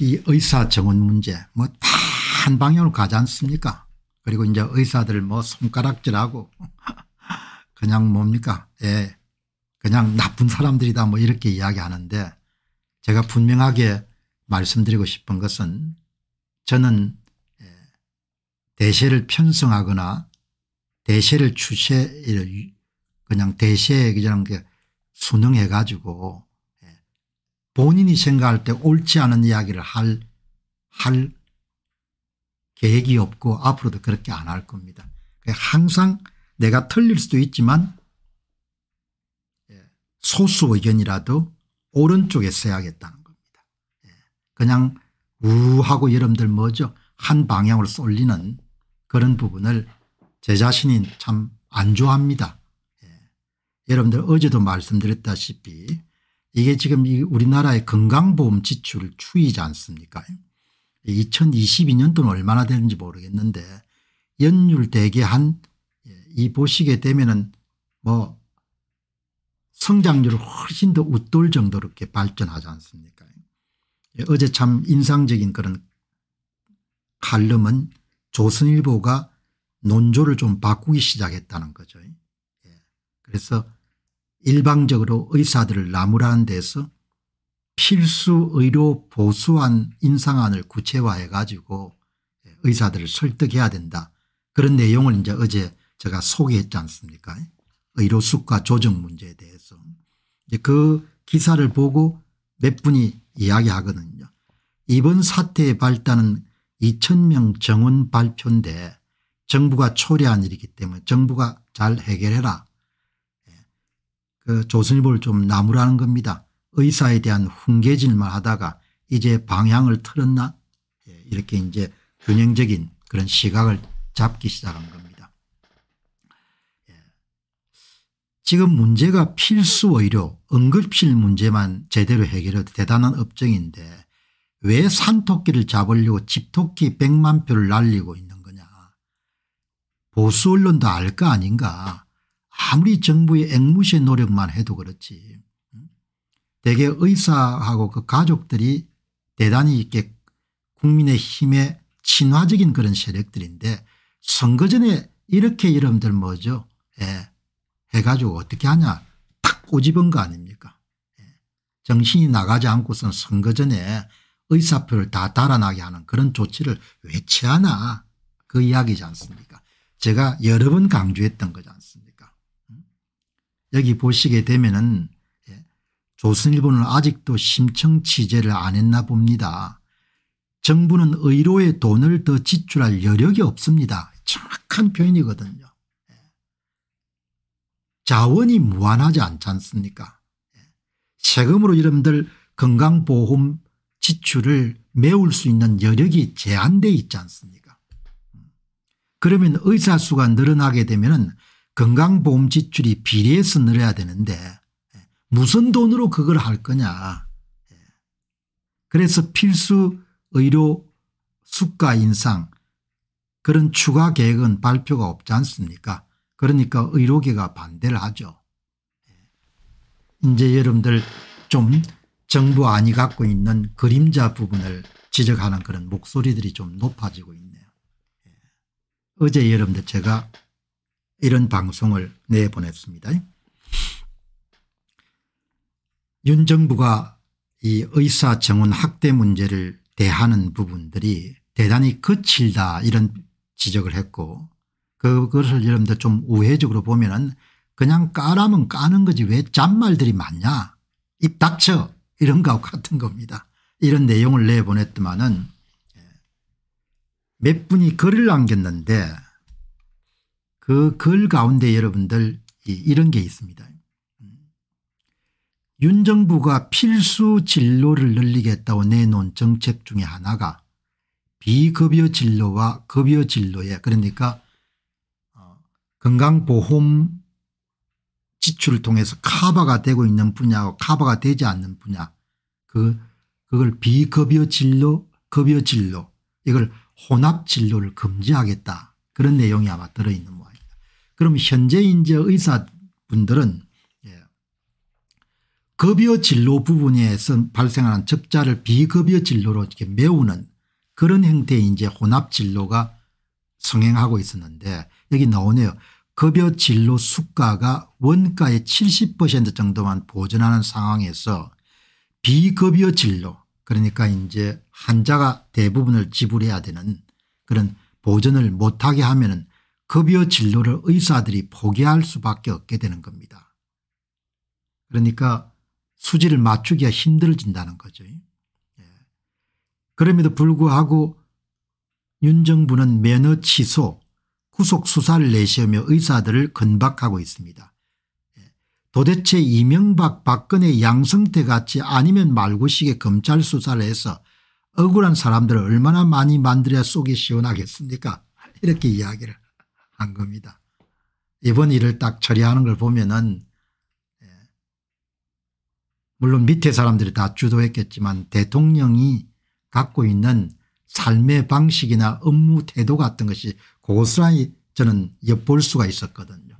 이 의사 정원 문제 뭐 다 한 방향으로 가지 않습니까? 그리고 이제 의사들 뭐 손가락질하고 그냥 뭡니까? 예. 그냥 나쁜 사람들이다 뭐 이렇게 이야기하는데 제가 분명하게 말씀드리고 싶은 것은 저는 예, 대세를 편성하거나 대세를 추세 그냥 대세에 그냥 순응해 가지고 예, 본인이 생각할 때 옳지 않은 이야기를 할, 할 계획이 없고 앞으로도 그렇게 안 할 겁니다. 항상 내가 틀릴 수도 있지만 예, 소수 의견이라도 오른쪽에 써야겠다는 겁니다. 예, 그냥 우하고 여러분들 뭐죠 한 방향으로 쏠리는 그런 부분을 제 자신이 참 안 좋아합니다. 예. 여러분들 어제도 말씀드렸다시피 이게 지금 우리나라의 건강보험 지출 추이지 않습니까 2022년도는 얼마나 되는지 모르겠는데 연율 대개 한 이 보시게 되면은 뭐 성장률을 훨씬 더 웃돌 정도로 이렇게 발전하지 않습니까 예, 어제 참 인상적인 그런 칼럼은 조선일보가 논조를 좀 바꾸기 시작했다는 거죠. 예. 그래서 일방적으로 의사들을 나무라는 데서 필수 의료 보수안 인상안을 구체화해 가지고 예, 의사들을 설득해야 된다. 그런 내용을 이제 어제 제가 소개했지 않습니까 의료 수가 조정 문제에 대해서 그 기사를 보고 몇 분이 이야기하거든요. 이번 사태의 발단은 2천명 정원 발표인데 정부가 초래한 일이기 때문에 정부가 잘 해결해라. 예. 그 조선일보를 좀 나무라는 겁니다. 의사에 대한 훈계질만 하다가 이제 방향을 틀었나 예, 이렇게 이제 균형적인 그런 시각을 잡기 시작한 겁니다. 지금 문제가 필수 의료 응급실 문제만 제대로 해결해도 대단한 업적인데 왜 산토끼를 잡으려고 집토끼 100만 표를 날리고 있는 거냐. 보수 언론도 알 거 아닌가. 아무리 정부의 앵무새 노력만 해도 그렇지. 대개 의사하고 그 가족들이 대단히 이렇게 국민의 힘에 친화적인 그런 세력들인데 선거 전에 이렇게 여러분들 뭐죠. 예. 해가지고 어떻게 하냐 탁 꼬집은 거 아닙니까 예. 정신이 나가지 않고선 선거 전에 의사표를 다 달아나게 하는 그런 조치를 왜 취하나 그 이야기지 않습니까 제가 여러 번 강조했던 거지 않습니까 음? 여기 보시게 되면은 예. 조선일보는 아직도 심청 취재를 안 했나 봅니다. 정부는 의료에 돈을 더 지출할 여력이 없습니다. 정확한 표현이거든요. 자원이 무한하지 않지 않습니까 예. 세금으로 여러분들 건강보험 지출을 메울 수 있는 여력이 제한되어 있지 않습니까 음. 그러면 의사 수가 늘어나게 되면 건강보험 지출이 비례해서 늘어야 되는데 예. 무슨 돈으로 그걸 할 거냐 예. 그래서 필수 의료 수가 인상 그런 추가 계획은 발표가 없지 않습니까 그러니까 의료계가 반대를 하죠. 이제 여러분들 좀 정부 안이 갖고 있는 그림자 부분을 지적하는 그런 목소리들이 좀 높아지고 있네요. 예. 어제 여러분들 제가 이런 방송을 내보냈습니다. 윤 정부가 이 의사 정원 학대 문제를 대하는 부분들이 대단히 거칠다 이런 지적을 했고 그것을 여러분들 좀 우회적으로 보면은 그냥 까라면 까는 거지 왜 잔말들이 많냐 입 닥쳐 이런 거하고 같은 겁니다. 이런 내용을 내보냈더만은 예, 몇 분이 글을 남겼는데 그 글 가운데 여러분들 이런 게 있습니다. 윤 정부가 필수 진로를 늘리겠다고 내놓은 정책 중에 하나가 비급여 진로와 급여 진로에 그러니까 건강보험 지출을 통해서 카바가 되고 있는 분야와 카바가 되지 않는 분야 그 그걸 비급여 진로 급여 진로 이걸 혼합 진로를 금지하겠다 그런 내용이 아마 들어있는. 그럼 현재 이제 의사분들은 예. 급여 진로 부분에서 발생하는 적자를 비급여 진로로 이렇게 메우는 그런 형태의 이제 혼합 진로가 성행하고 있었는데 여기 나오네요. 급여 진로 수가가 원가의 70% 정도만 보존하는 상황에서 비급여 진로 그러니까 이제 환자가 대부분을 지불해야 되는 그런 보전을 못하게 하면 급여 진로를 의사들이 포기할 수밖에 없게 되는 겁니다. 그러니까 수지를 맞추기가 힘들어진다는 거죠. 예. 그럼에도 불구하고 윤 정부는 면허 취소 구속 수사를 내세우며 의사들을 건박하고 있습니다. 예. 도대체 이명박 박근혜 양성태 같이 아니면 말고식의 검찰 수사를 해서 억울한 사람들을 얼마나 많이 만들어야 속이 시원하겠습니까 이렇게 이야기를 한 겁니다. 이번 일을 딱 처리하는 걸 보면은 예. 물론 밑에 사람들이 다 주도했겠지만 대통령이 갖고 있는 삶의 방식이나 업무 태도 같은 것이 고스란히 저는 엿볼 수가 있었거든요.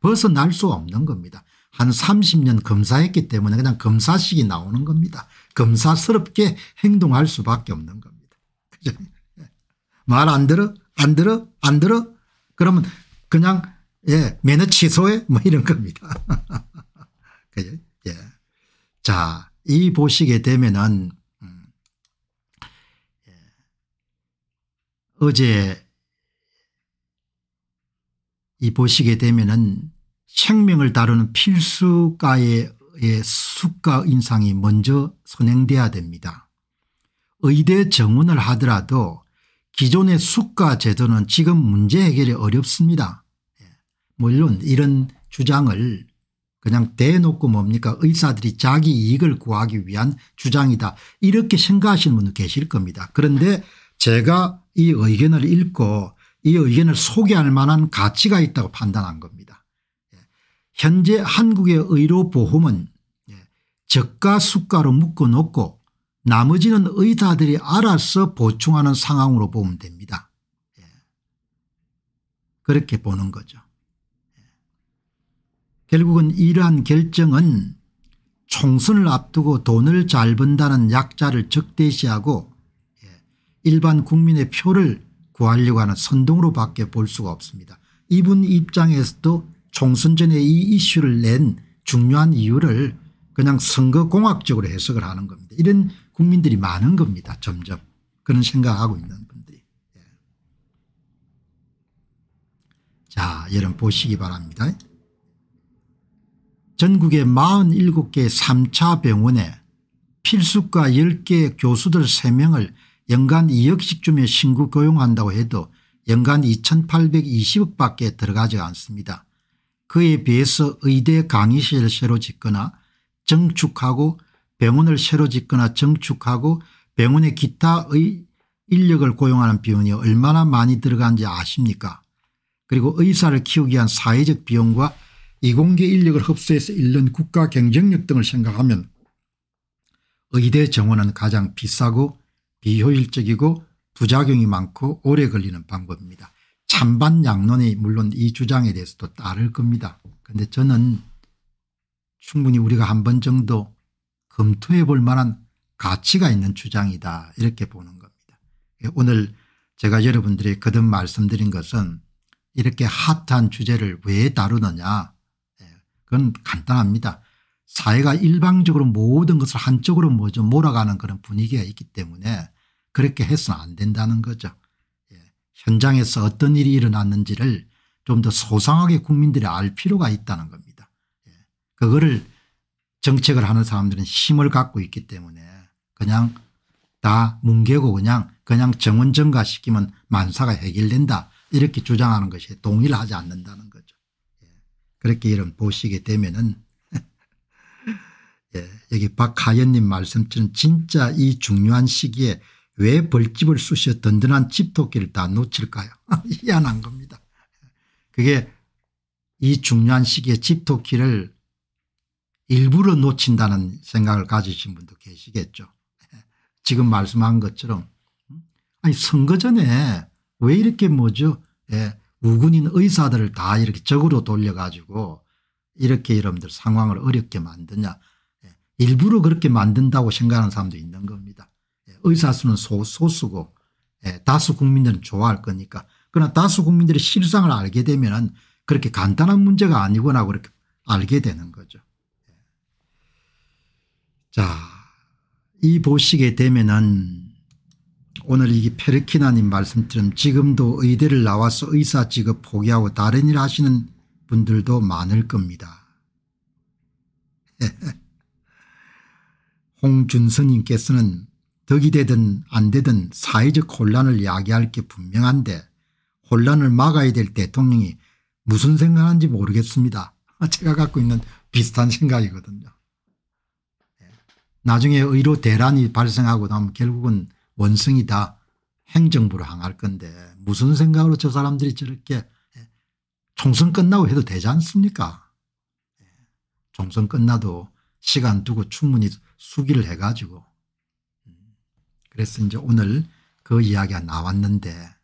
벗어날 수 없는 겁니다. 한 30년 검사했기 때문에 그냥 검사식이 나오는 겁니다. 검사스럽게 행동할 수밖에 없는 겁니다. 말 안 들어 안 들어 안 들어 그러면 그냥 예 매너 취소해 뭐 이런 겁니다. 그죠? 예. 자, 이 보시게 되면은 음, 예. 어제 이 보시게 되면은 생명을 다루는 필수가의 수가 인상이 먼저 선행돼야 됩니다. 의대 정원을 하더라도 기존의 수가 제도는 지금 문제 해결이 어렵습니다. 예. 물론 이런 주장을 그냥 대놓고 뭡니까 의사들이 자기 이익을 구하기 위한 주장이다 이렇게 생각하시는 분도 계실 겁니다. 그런데 제가 이 의견을 읽고 이 의견을 소개할 만한 가치가 있다고 판단한 겁니다. 예. 현재 한국의 의료보험은 예, 저가 수가로 묶어놓고 나머지는 의사들이 알아서 보충하는 상황으로 보면 됩니다. 예. 그렇게 보는 거죠. 결국은 이러한 결정은 총선을 앞두고 돈을 잘 번다는 약자를 적대시하고 일반 국민의 표를 구하려고 하는 선동으로 밖에 볼 수가 없습니다. 이분 입장에서도 총선 전에 이 이슈를 낸 중요한 이유를 그냥 선거공학적으로 해석을 하는 겁니다. 이런 국민들이 많은 겁니다. 점점 그런 생각하고 있는 분들이. 예. 자 여러분 보시기 바랍니다. 전국의 47개 3차 병원에 필수과 10개 교수들 3명을 연간 2억씩 주며 신구 고용한다고 해도 연간 2820억 밖에 들어가지 않습니다. 그에 비해서 의대 강의실을 새로 짓거나 정축하고 병원을 새로 짓거나 정축하고 병원의 기타의 인력을 고용하는 비용이 얼마나 많이 들어간지 아십니까 그리고 의사를 키우기 위한 사회적 비용과 이공계 인력을 흡수해서 잃는 국가 경쟁력 등을 생각하면 의대 정원은 가장 비싸고 비효율적이고 부작용이 많고 오래 걸리는 방법입니다. 찬반 양론이 물론 이 주장에 대해서도 따를 겁니다. 그런데 저는 충분히 우리가 한 번 정도 검토해 볼 만한 가치가 있는 주장이다 이렇게 보는 겁니다. 오늘 제가 여러분들이 거듭 말씀드린 것은 이렇게 핫한 주제를 왜 다루느냐 예, 그건 간단합니다. 사회가 일방적으로 모든 것을 한쪽으로 뭐죠 몰아가는 그런 분위기가 있기 때문에 그렇게 해서는 안 된다는 거죠. 예. 현장에서 어떤 일이 일어났는지를 좀 더 소상하게 국민들이 알 필요가 있다는 겁니다. 예. 그거를 정책을 하는 사람들은 힘을 갖고 있기 때문에 그냥 다 뭉개고 그냥 그냥 정원 증가시키면 만사가 해결된다 이렇게 주장하는 것이 동의를 하지 않는다는 거죠. 예. 그렇게 이런 보시게 되면은 예, 여기 박하연님 말씀처럼 진짜 이 중요한 시기에 왜 벌집을 쑤셔 든든한 집토끼를 다 놓칠까요 희한한 겁니다. 그게 이 중요한 시기에 집토끼를 일부러 놓친다는 생각을 가지신 분도 계시겠죠. 지금 말씀한 것처럼 아니 선거 전에 왜 이렇게 뭐죠 예, 우군인 의사들을 다 이렇게 적으로 돌려가지고 이렇게 여러분들 상황을 어렵게 만드냐 일부러 그렇게 만든다고 생각하는 사람도 있는 겁니다. 예, 의사 수는 소, 소수고 예, 다수 국민들은 좋아할 거니까 그러나 다수 국민들이 실상을 알게 되면 그렇게 간단한 문제가 아니구나 그렇게 알게 되는 거죠. 예. 자, 이 보시게 되면은 오늘 이게 페르키나님 말씀처럼 지금도 의대를 나와서 의사 직업 포기하고 다른 일 하시는 분들도 많을 겁니다. 홍준서님께서는 덕이 되든 안 되든 사회적 혼란을 야기할 게 분명한데 혼란을 막아야 될 대통령이 무슨 생각하는지 모르겠습니다. 제가 갖고 있는 비슷한 생각이거든요. 예. 나중에 의료 대란이 발생하고 나면 결국은 원성이 다 행정부로 향할 건데 무슨 생각으로 저 사람들이 저렇게 예. 총선 끝나고 해도 되지 않습니까 예. 총선 끝나도 시간 두고 충분히 수기를 해가지고 음. 그래서 이제 오늘 그 이야기가 나왔는데